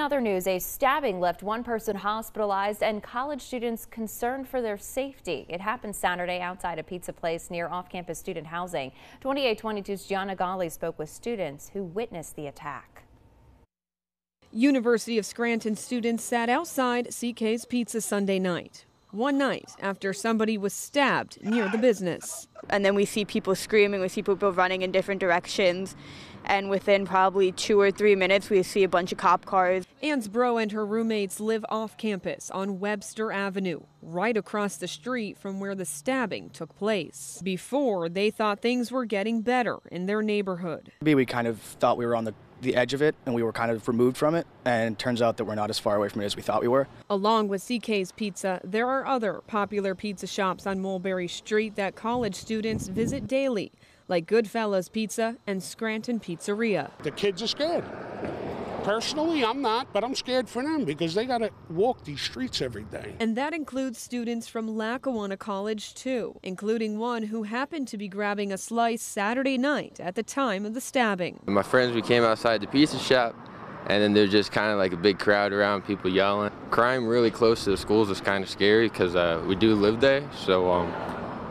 In other news, a stabbing left one person hospitalized and college students concerned for their safety. It happened Saturday outside a pizza place near off-campus student housing. 2822's Gianna Gali spoke with students who witnessed the attack. University of Scranton students sat outside CK's Pizza Sunday night. One night after somebody was stabbed near the business. And then we see people screaming, we see people running in different directions and within probably two or three minutes, we see a bunch of cop cars. Ansbro and her roommates live off campus on Webster Avenue, right across the street from where the stabbing took place. Before, they thought things were getting better in their neighborhood. Maybe we kind of thought we were on the the edge of it and we were kind of removed from it and it turns out that we're not as far away from it as we thought we were. Along with CK's Pizza, there are other popular pizza shops on Mulberry Street that college students visit daily like Goodfellas Pizza and Scranton Pizzeria. The kids are scared. Personally, I'm not, but I'm scared for them because they got to walk these streets every day. And that includes students from Lackawanna College, too, including one who happened to be grabbing a slice Saturday night at the time of the stabbing. My friends, we came outside the pizza shop, and then there's just kind of like a big crowd around, people yelling. Crime really close to the schools is kind of scary because uh, we do live there, so um,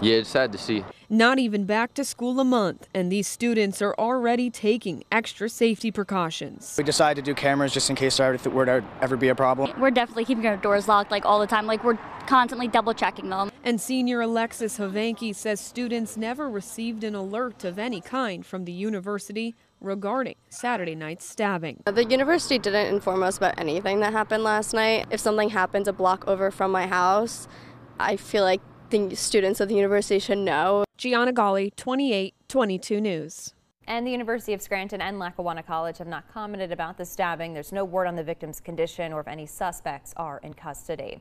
yeah, it's sad to see. Not even back to school a month, and these students are already taking extra safety precautions. We decided to do cameras just in case there were to ever be a problem. We're definitely keeping our doors locked like all the time. Like we're constantly double checking them. And senior Alexis Havanki says students never received an alert of any kind from the university regarding Saturday night's stabbing. The university didn't inform us about anything that happened last night. If something happens a block over from my house, I feel like the students of the university should know. Gianna Gali, 28 22 News. And the University of Scranton and Lackawanna College have not commented about the stabbing. There's no word on the victim's condition or if any suspects are in custody.